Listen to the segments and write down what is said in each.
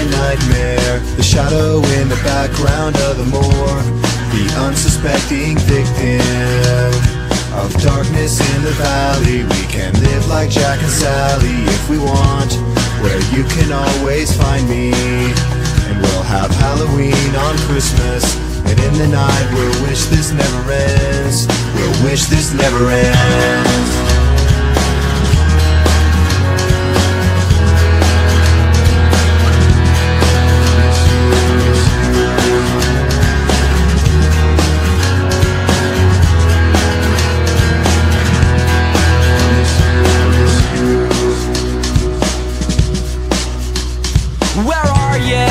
my nightmare. The shadow in the background of the moor. The unsuspecting victim Of darkness in the valley. We can live like Jack and Sally if we want Where you can always find me. And we'll have Halloween on Christmas. And in the night we'll wish this never ends. We'll wish this never ends Where are you?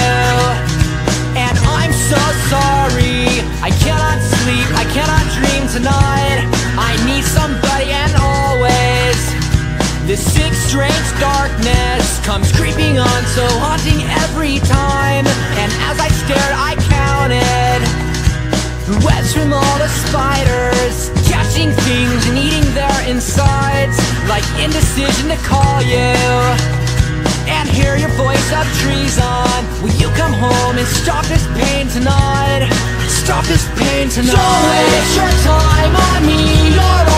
And I'm so sorry. I cannot sleep, I cannot dream tonight. I need somebody and always. This sick, strange darkness comes creeping on, so haunting every time. And as I stared, I counted webs from all the spiders, catching things and eating their insides, like indecision to call you voice of treason. Will you come home and stop this pain tonight? Stop this pain tonight. Don't waste your time on me.